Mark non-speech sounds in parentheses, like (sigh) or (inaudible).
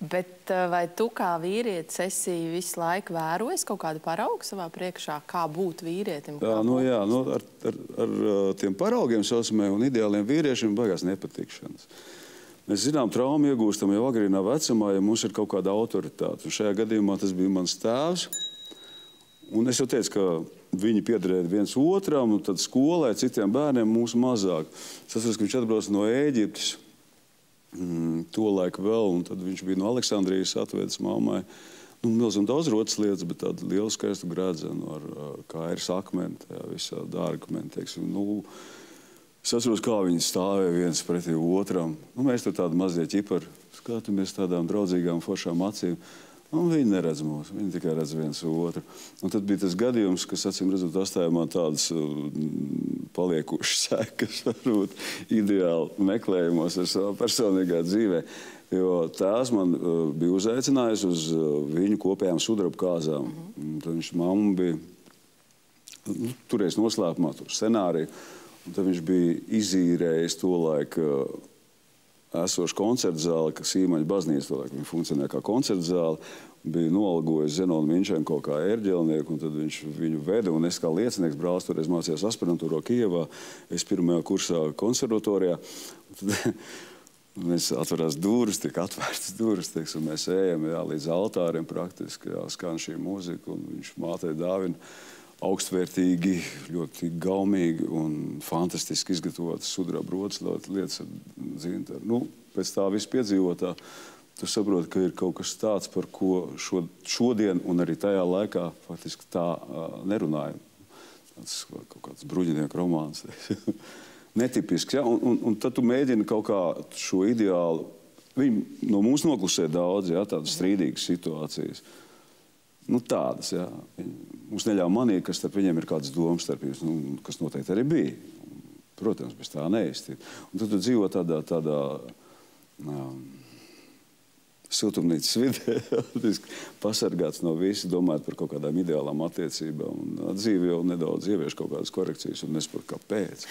Bet eh, vai tu kā vīrietis esi visu laiku vērojis kaut kādu paraugu savā priekšā, kā būt vīrietim? Jā, kā nu, būt? jā nu, ar, ar, ar uh, tiem paraugiem saucamajiem un ideāliem vīriešiem baigās nepatikšanas. Mēs zinām, traumu iegūstam jau agrīnā vecumā, ja mums ir kaut kāda autoritāte. Un šajā gadījumā tas bija mans tēvs. Un es jau teicu, ka viņi piederēja viens otram, un tad skolē citiem bērniem mūsu mazāk. Es atceros, ka viņš atbrauc no Ēģiptes mm, to laiku vēl, un tad viņš bija no Aleksandrijas atvedis mammai. Nu, Milzīgi daudz rotas lietas, bet tādu lielu skaistu gradzenu ar kājas akmeni, tajā visā dārgakmeni, teiksim. Nu, es atceros, kā viņi stāvēja viens pretī otram. Nu, mēs tur tādi mazie ķipari skatāmies tādām draudzīgām foršām acīm. Un viņi neredz mūs, viņi tikai redz viens otru. Un tad bija tas gadījums, kas, acīm redzot, atstāja man tādas uh, paliekušas (laughs) sekas, varbūt ideāli meklējumos ar savā personīgā dzīvē. Jo tēvs man uh, bija uzaicinājis uz uh, viņu kopējām sudraba kāzām. Mm -hmm. Tad viņš mamma bija nu, turējis noslēpumā tur scenāriju. Un tad viņš bija izīrējis to laiku esošu koncertu zāli, kas īmaņa baznīca, laiku viņa funkcionē kā koncertu zāli, bija noalgojis Zenonu Minčenko kā ērģelnieku, un tad viņš viņu veda, un es kā liecinieks brālis toreiz mācījos aspirantūro Kievā, es pirmajā kursā konservatorijā. Tad, (laughs) Mēs atverās durvis, tiek atvērtas durvis, teiks, un mēs ejam jā, līdz altāriem praktiski, jā, skan šī mūzika, un viņš mātei dāvina augstvērtīgi, ļoti gaumīgi un fantastiski izgatavotas sudraba rotas lietas ar dzintaru. Nu, pēc tā visu piedzīvotā, tu saproti, ka ir kaut kas tāds, par ko šo, šodien un arī tajā laikā faktiski tā uh, nerunājam. Tas kaut kāds bruģinieku romāns. (laughs) Netipisks, ja? un, un, un tad tu mēģini kaut kā šo ideālu, viņi no mums noklusē daudz, ja, tādas strīdīgas situācijas. Nu, tādas, jā. Mums neļauj manīt, ka starp viņiem ir kādas domstarpības, nu, kas noteikti arī bija. Protams, bez tā neiztiek. Un tad tu dzīvo tādā, tādā um, siltumnīcas vidē, (laughs) pasargāts no visa, domājot par kaut kādām ideālām attiecībām. Un dzīve jau nedaudz ievieš kaut kādas korekcijas un nesaprot, kāpēc.